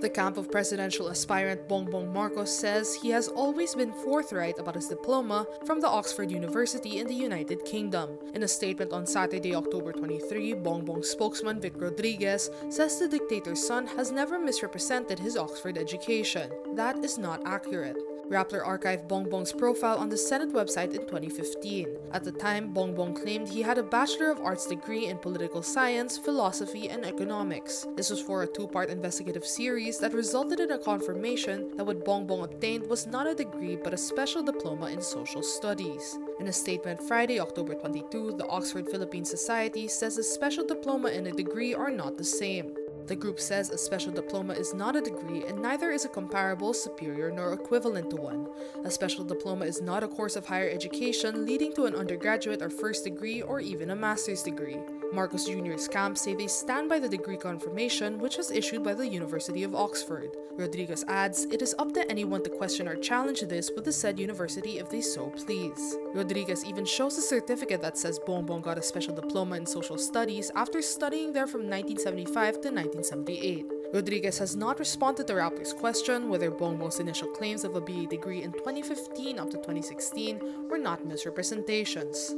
The camp of presidential aspirant Bongbong Marcos says he has always been forthright about his diploma from the Oxford University in the United Kingdom. In a statement on Saturday, October 23, Bongbong spokesman Vic Rodriguez says the dictator's son has never misrepresented his Oxford education. That is not accurate. Rappler archived Bongbong's profile on the Senate website in 2015. At the time, Bongbong claimed he had a Bachelor of Arts degree in Political Science, Philosophy, and Economics. This was for a two-part investigative series that resulted in a confirmation that what Bongbong obtained was not a degree but a special diploma in Social Studies. In a statement Friday, October 22, the Oxford Philippine Society says a special diploma and a degree are not the same. The group says a special diploma is not a degree and neither is a comparable, superior, nor equivalent to one. A special diploma is not a course of higher education leading to an undergraduate or first degree or even a master's degree. Marcos Jr.'s camp say they stand by the degree confirmation which was issued by the University of Oxford. Rodriguez adds, it is up to anyone to question or challenge this with the said university if they so please. Rodriguez even shows a certificate that says Bongbong got a special diploma in social studies after studying there from 1975 to 1978. Rodriguez has not responded to Rappler's question whether Bongbong's initial claims of a BA degree in 2015 up to 2016 were not misrepresentations.